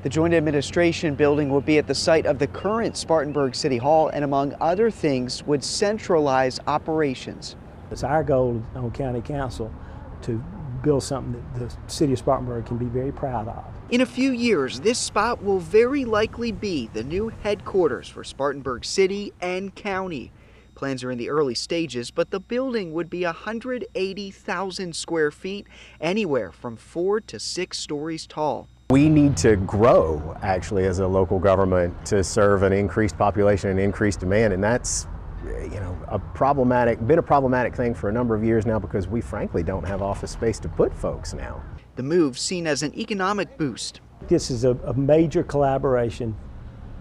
The Joint Administration Building will be at the site of the current Spartanburg City Hall and, among other things, would centralize operations. It's our goal on County Council to build something that the city of Spartanburg can be very proud of. In a few years, this spot will very likely be the new headquarters for Spartanburg City and County. Plans are in the early stages, but the building would be 180,000 square feet, anywhere from four to six stories tall. We need to grow actually as a local government to serve an increased population and increased demand, and that's you know a problematic been a problematic thing for a number of years now because we frankly don't have office space to put folks now. The move seen as an economic boost. This is a, a major collaboration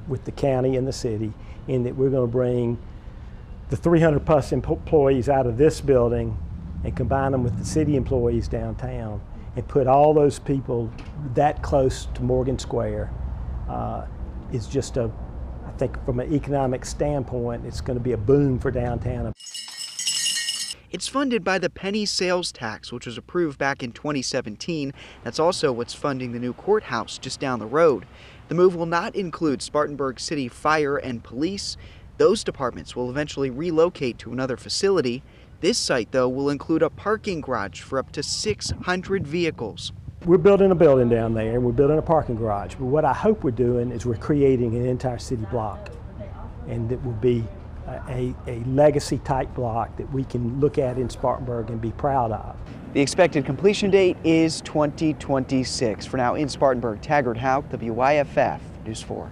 with the county and the city in that we're going to bring the 300 plus employees out of this building and combine them with the city employees downtown and put all those people that close to Morgan Square uh, is just a, I think from an economic standpoint, it's going to be a boom for downtown. It's funded by the penny sales tax, which was approved back in 2017. That's also what's funding the new courthouse just down the road. The move will not include Spartanburg City Fire and Police. Those departments will eventually relocate to another facility. This site, though, will include a parking garage for up to 600 vehicles. We're building a building down there and we're building a parking garage, but what I hope we're doing is we're creating an entire city block. And it will be a, a legacy type block that we can look at in Spartanburg and be proud of. The expected completion date is 2026. For now, in Spartanburg, Taggart Houck, WYFF News 4.